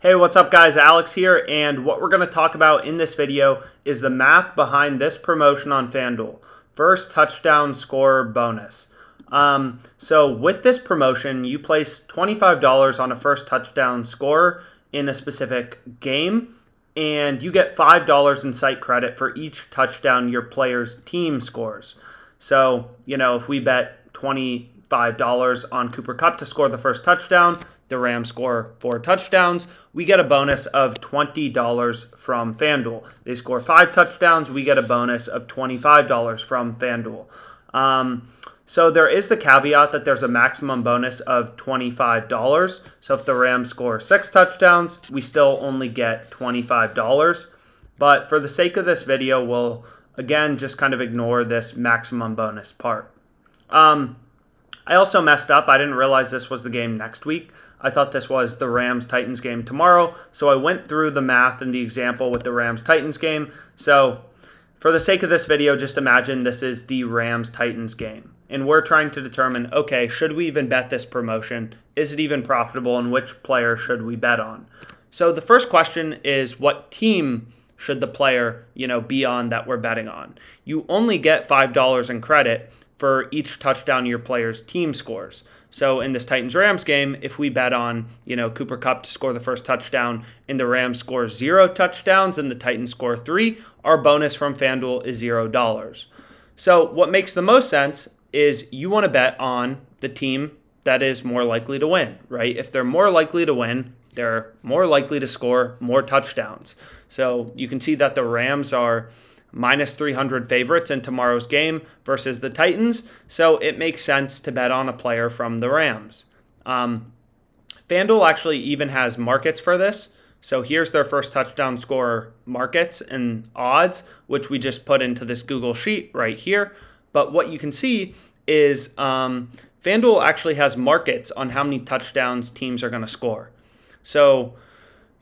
Hey, what's up guys? Alex here, and what we're going to talk about in this video is the math behind this promotion on FanDuel. First touchdown score bonus. Um, so with this promotion, you place $25 on a first touchdown score in a specific game, and you get $5 in site credit for each touchdown your player's team scores. So, you know, if we bet $25 on Cooper Kupp to score the first touchdown, the Rams score four touchdowns, we get a bonus of $20 from FanDuel. They score five touchdowns, we get a bonus of $25 from FanDuel. Um, so there is the caveat that there's a maximum bonus of $25. So if the Rams score six touchdowns, we still only get $25. But for the sake of this video, we'll again just kind of ignore this maximum bonus part. Um, I also messed up. I didn't realize this was the game next week. I thought this was the Rams Titans game tomorrow. So I went through the math and the example with the Rams Titans game. So for the sake of this video, just imagine this is the Rams Titans game. And we're trying to determine okay, should we even bet this promotion? Is it even profitable? And which player should we bet on? So the first question is what team should the player, you know, be on that we're betting on? You only get $5 in credit for each touchdown your player's team scores. So in this Titans Rams game, if we bet on, you know, Cooper Kupp to score the first touchdown and the Rams score zero touchdowns and the Titans score three, our bonus from FanDuel is zero dollars. So what makes the most sense is you want to bet on the team that is more likely to win, right? If they're more likely to win, they're more likely to score more touchdowns. So you can see that the Rams are minus 300 favorites in tomorrow's game versus the Titans. So it makes sense to bet on a player from the Rams. Um, FanDuel actually even has markets for this. So here's their first touchdown score markets and odds, which we just put into this Google sheet right here. But what you can see is um, FanDuel actually has markets on how many touchdowns teams are going to score. So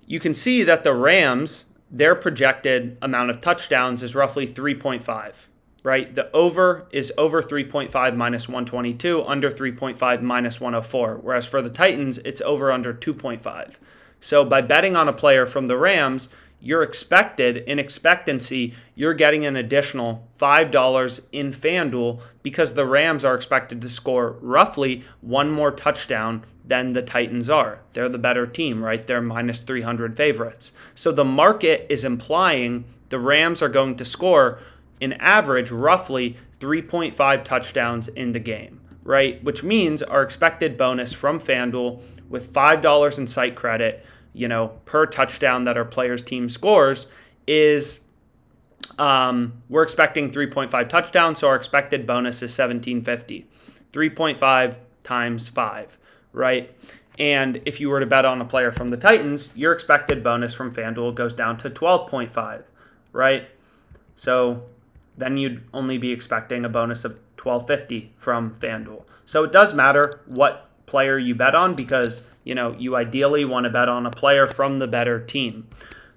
you can see that the Rams their projected amount of touchdowns is roughly 3.5, right? The over is over 3.5 minus 122, under 3.5 minus 104. Whereas for the Titans, it's over under 2.5. So by betting on a player from the Rams, you're expected in expectancy, you're getting an additional $5 in FanDuel because the Rams are expected to score roughly one more touchdown than the Titans are. They're the better team, right? They're minus 300 favorites. So the market is implying the Rams are going to score in average roughly 3.5 touchdowns in the game, right? Which means our expected bonus from FanDuel with $5 in site credit, you know, per touchdown that our player's team scores is um, we're expecting 3.5 touchdowns, so our expected bonus is 1750. 3.5 times 5 right? And if you were to bet on a player from the Titans, your expected bonus from FanDuel goes down to 12.5, right? So then you'd only be expecting a bonus of 1250 from FanDuel. So it does matter what player you bet on because, you know, you ideally want to bet on a player from the better team.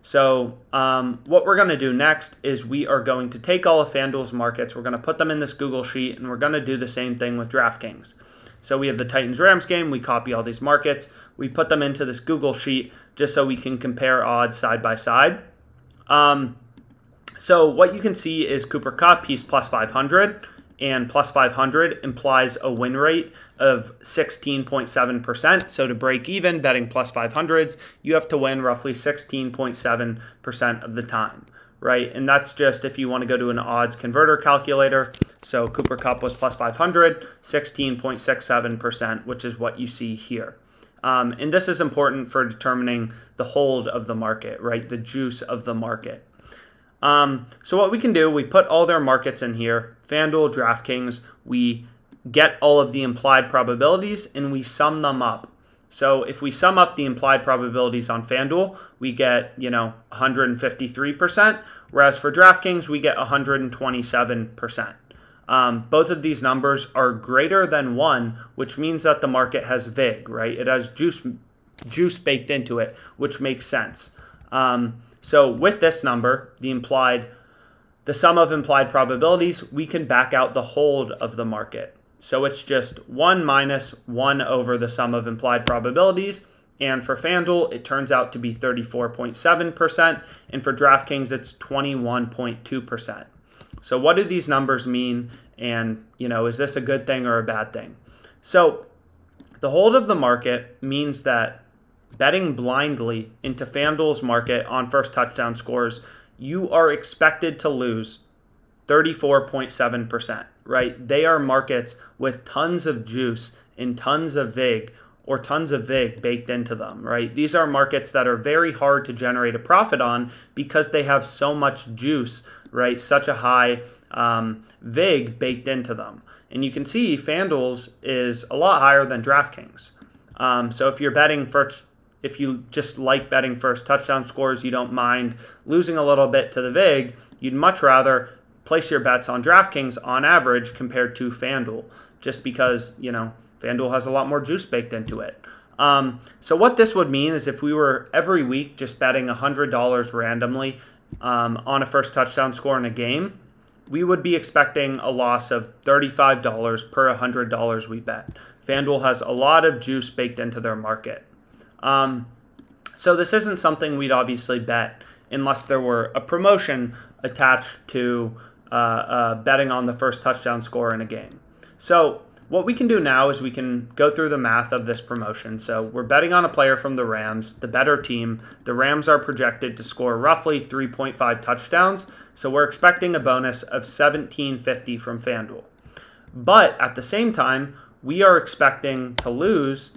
So um, what we're going to do next is we are going to take all of FanDuel's markets, we're going to put them in this Google Sheet, and we're going to do the same thing with DraftKings. So we have the Titans Rams game. We copy all these markets. We put them into this Google sheet just so we can compare odds side by side. Um, so what you can see is Cooper Kupp, he's plus 500, and plus 500 implies a win rate of 16.7%. So to break even, betting plus 500s, you have to win roughly 16.7% of the time right? And that's just if you want to go to an odds converter calculator. So Cooper Kupp was plus 500, 16.67%, which is what you see here. Um, and this is important for determining the hold of the market, right? The juice of the market. Um, so what we can do, we put all their markets in here, FanDuel, DraftKings, we get all of the implied probabilities and we sum them up. So if we sum up the implied probabilities on FanDuel, we get, you know, 153%, whereas for DraftKings, we get 127%. Um, both of these numbers are greater than one, which means that the market has VIG, right? It has juice, juice baked into it, which makes sense. Um, so with this number, the implied, the sum of implied probabilities, we can back out the hold of the market. So it's just 1 minus 1 over the sum of implied probabilities. And for FanDuel, it turns out to be 34.7%. And for DraftKings, it's 21.2%. So what do these numbers mean? And, you know, is this a good thing or a bad thing? So the hold of the market means that betting blindly into FanDuel's market on first touchdown scores, you are expected to lose 34.7%, right? They are markets with tons of juice and tons of VIG or tons of VIG baked into them, right? These are markets that are very hard to generate a profit on because they have so much juice, right? Such a high um, VIG baked into them. And you can see FanDuel's is a lot higher than DraftKings. Um, so if you're betting first, if you just like betting first touchdown scores, you don't mind losing a little bit to the VIG, you'd much rather place your bets on DraftKings on average compared to FanDuel, just because, you know, FanDuel has a lot more juice baked into it. Um, so what this would mean is if we were every week just betting $100 randomly um, on a first touchdown score in a game, we would be expecting a loss of $35 per $100 we bet. FanDuel has a lot of juice baked into their market. Um, so this isn't something we'd obviously bet unless there were a promotion attached to uh, uh, betting on the first touchdown score in a game. So what we can do now is we can go through the math of this promotion. So we're betting on a player from the Rams, the better team. The Rams are projected to score roughly 3.5 touchdowns. So we're expecting a bonus of 1750 from FanDuel. But at the same time, we are expecting to lose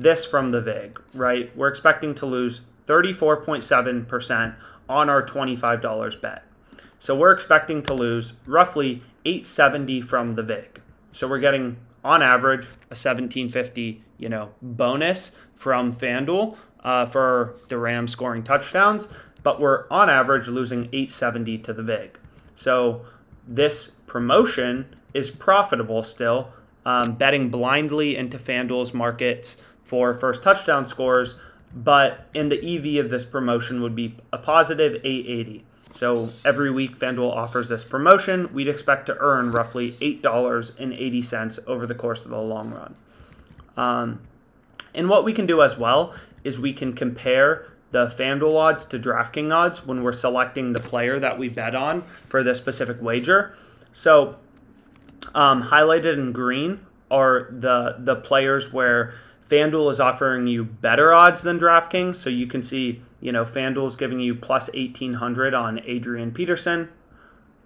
this from the VIG, right? We're expecting to lose 34.7% on our $25 bet. So we're expecting to lose roughly 870 from the VIG. So we're getting on average a 1750, you know, bonus from FanDuel uh, for the Rams scoring touchdowns, but we're on average losing 870 to the VIG. So this promotion is profitable still. Um, betting blindly into FanDuel's markets for first touchdown scores, but in the EV of this promotion would be a positive 880. So every week, FanDuel offers this promotion. We'd expect to earn roughly $8.80 over the course of the long run. Um, and what we can do as well is we can compare the FanDuel odds to DraftKings odds when we're selecting the player that we bet on for this specific wager. So um, highlighted in green are the the players where FanDuel is offering you better odds than DraftKings. So you can see, you know, FanDuel is giving you plus 1800 on Adrian Peterson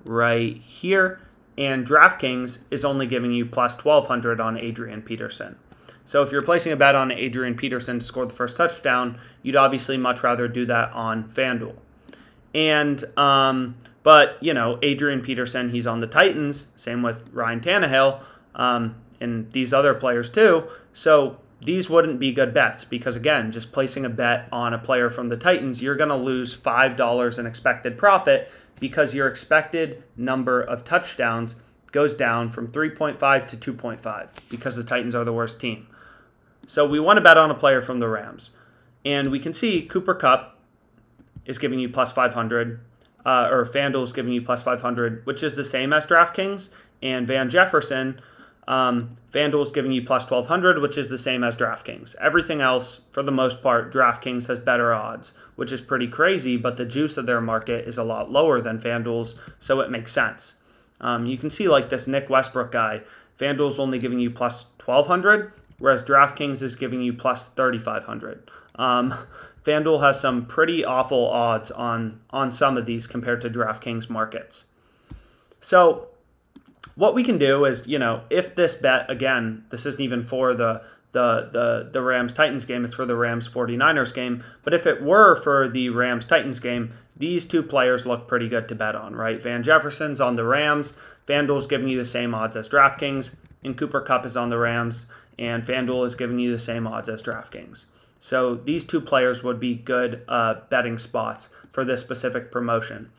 right here. And DraftKings is only giving you plus 1200 on Adrian Peterson. So if you're placing a bet on Adrian Peterson to score the first touchdown, you'd obviously much rather do that on FanDuel. And, um, but, you know, Adrian Peterson, he's on the Titans. Same with Ryan Tannehill um, and these other players too. So these wouldn't be good bets because, again, just placing a bet on a player from the Titans, you're going to lose $5 in expected profit because your expected number of touchdowns goes down from 3.5 to 2.5 because the Titans are the worst team. So we want to bet on a player from the Rams. And we can see Cooper Kupp is giving you plus 500, uh, or FanDuel is giving you plus 500, which is the same as DraftKings. And Van Jefferson um, FanDuel is giving you plus 1200, which is the same as DraftKings. Everything else, for the most part, DraftKings has better odds, which is pretty crazy, but the juice of their market is a lot lower than FanDuel's, so it makes sense. Um, you can see, like this Nick Westbrook guy, FanDuel's only giving you plus 1200, whereas DraftKings is giving you plus 3500. Um, FanDuel has some pretty awful odds on, on some of these compared to DraftKings markets. So what we can do is, you know, if this bet again, this isn't even for the the the the Rams Titans game, it's for the Rams 49ers game, but if it were for the Rams Titans game, these two players look pretty good to bet on, right? Van Jefferson's on the Rams, FanDuel's giving you the same odds as DraftKings, and Cooper Kupp is on the Rams, and FanDuel is giving you the same odds as DraftKings. So these two players would be good uh, betting spots for this specific promotion.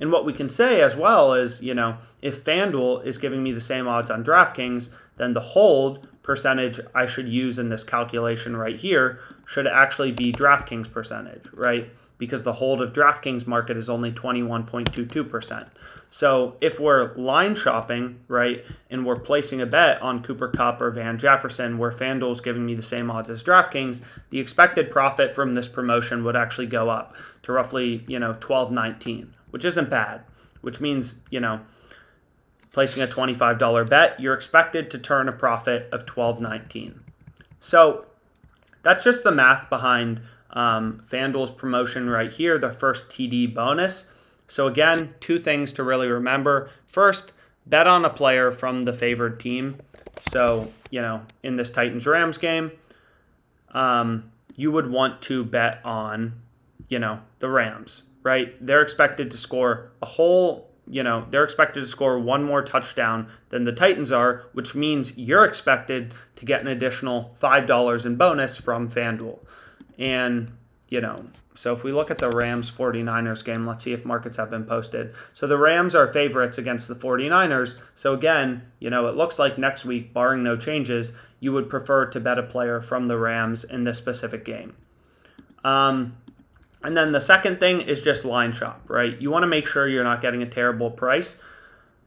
And what we can say as well is, you know, if FanDuel is giving me the same odds on DraftKings, then the hold percentage I should use in this calculation right here should actually be DraftKings percentage, right? Because the hold of DraftKings market is only 21.22%. So if we're line shopping, right, and we're placing a bet on Cooper Kupp or Van Jefferson, where FanDuel's giving me the same odds as DraftKings, the expected profit from this promotion would actually go up to roughly, you know, 12.19, which isn't bad. Which means, you know, placing a $25 bet, you're expected to turn a profit of 12.19. So that's just the math behind um, FanDuel's promotion right here, the first TD bonus. So again, two things to really remember. First, bet on a player from the favored team. So, you know, in this Titans-Rams game, um, you would want to bet on, you know, the Rams, right? They're expected to score a whole, you know, they're expected to score one more touchdown than the Titans are, which means you're expected to get an additional $5 in bonus from FanDuel. And, you know, so if we look at the Rams 49ers game, let's see if markets have been posted. So the Rams are favorites against the 49ers. So again, you know, it looks like next week, barring no changes, you would prefer to bet a player from the Rams in this specific game. Um, and then the second thing is just line shop, right? You want to make sure you're not getting a terrible price.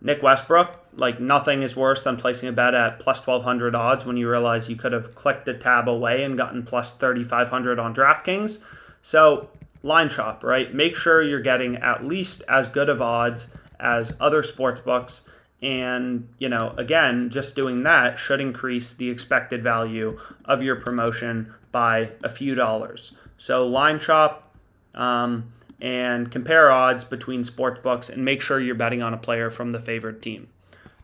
Nick Westbrook, like nothing is worse than placing a bet at plus 1200 odds when you realize you could have clicked a tab away and gotten plus 3500 on DraftKings. So, line shop, right? Make sure you're getting at least as good of odds as other sports books. And, you know, again, just doing that should increase the expected value of your promotion by a few dollars. So, line shop um, and compare odds between sports books and make sure you're betting on a player from the favored team.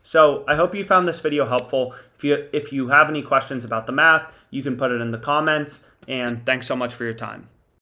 So I hope you found this video helpful. If you if you have any questions about the math, you can put it in the comments. And thanks so much for your time.